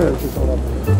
I don't.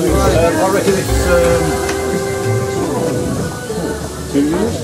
I reckon it's um, two years.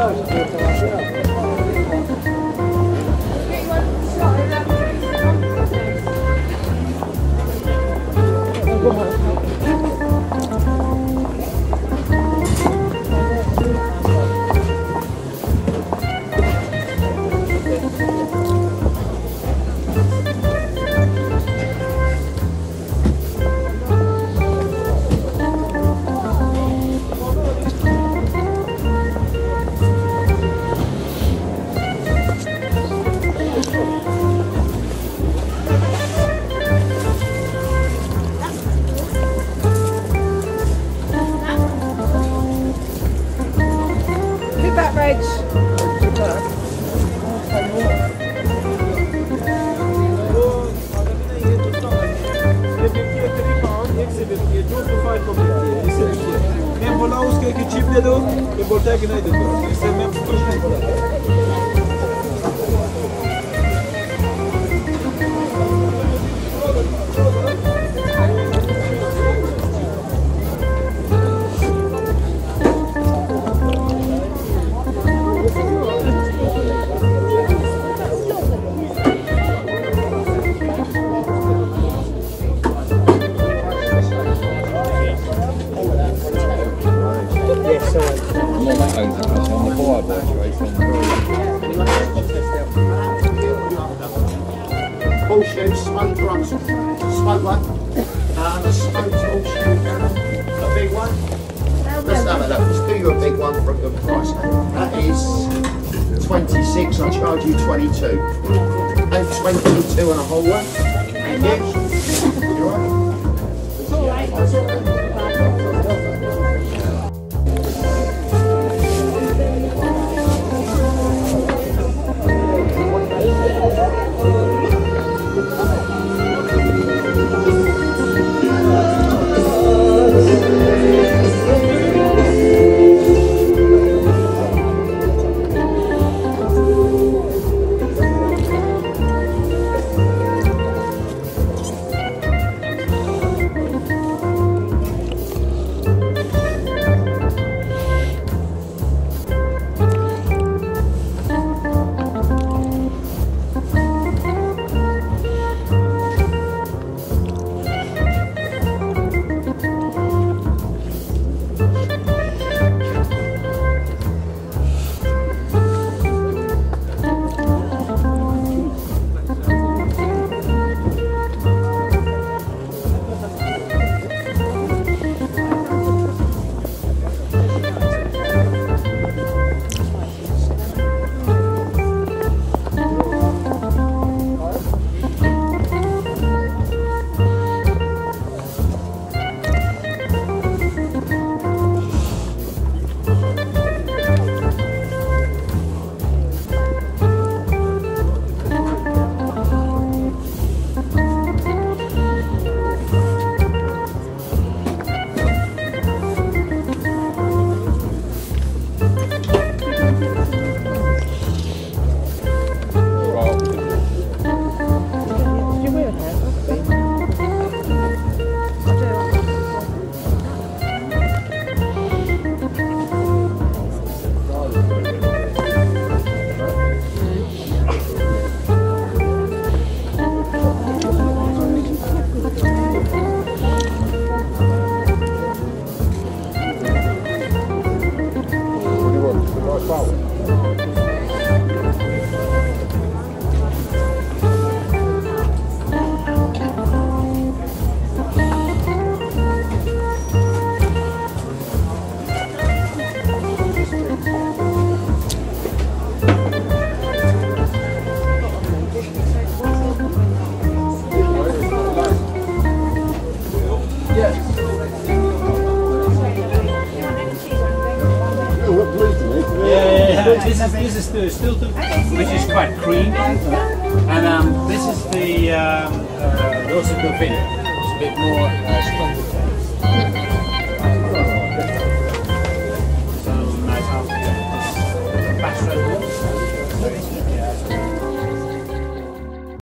Sit Men bola उसके की chip दे दो, ये बोलता है कि नहीं दे दो। मैं बोला। A smoked horseshoe cannon, a big one. Let's have a look, let's do you a big one for a good price. That is 26, I'll charge you 22. And 22 and a whole one. Thank. You This is the Stilton, which is quite creamy, and um, this is the um, uh, Rosa. It's a bit more uh, stronger.